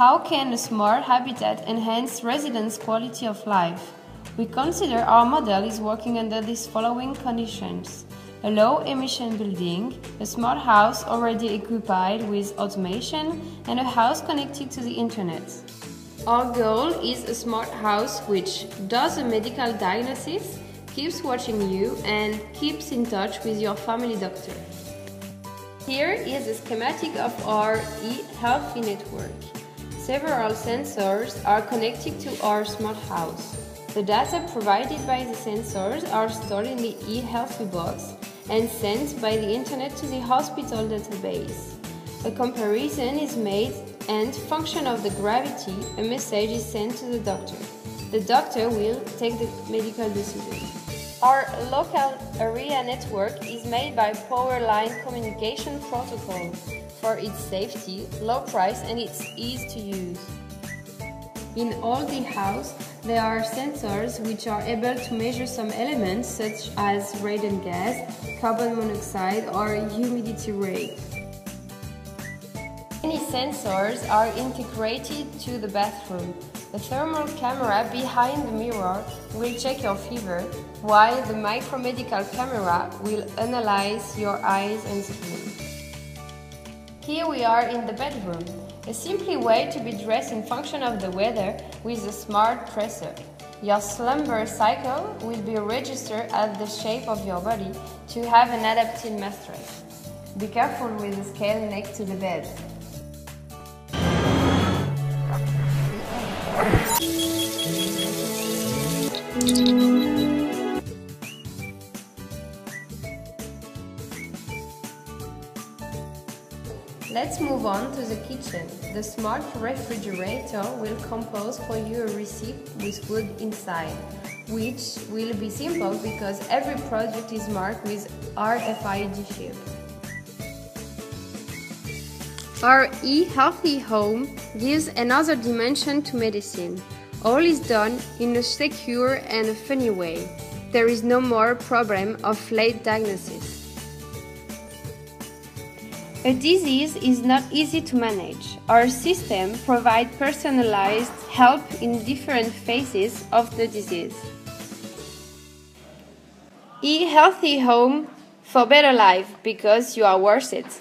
How can a smart habitat enhance residents' quality of life? We consider our model is working under these following conditions. A low emission building, a smart house already equipped with automation, and a house connected to the internet. Our goal is a smart house which does a medical diagnosis, keeps watching you, and keeps in touch with your family doctor. Here is a schematic of our e-healthy network. Several sensors are connected to our smart house. The data provided by the sensors are stored in the eHealthy box and sent by the internet to the hospital database. A comparison is made and function of the gravity, a message is sent to the doctor. The doctor will take the medical decision. Our local area network is made by Powerline Communication Protocol for its safety, low price and its ease to use. In all the house, there are sensors which are able to measure some elements such as radon gas, carbon monoxide or humidity rate. Many sensors are integrated to the bathroom. The thermal camera behind the mirror will check your fever, while the micromedical camera will analyze your eyes and skin. Here we are in the bedroom, a simply way to be dressed in function of the weather with a smart dresser. Your slumber cycle will be registered at the shape of your body to have an adapted mattress. Be careful with the scale next to the bed. Let's move on to the kitchen. The smart refrigerator will compose for you a receipt with food inside, which will be simple because every product is marked with RFID chip. Our e-healthy home gives another dimension to medicine. All is done in a secure and a funny way. There is no more problem of late diagnosis. A disease is not easy to manage. Our system provides personalized help in different phases of the disease. E Healthy Home for better life because you are worth it.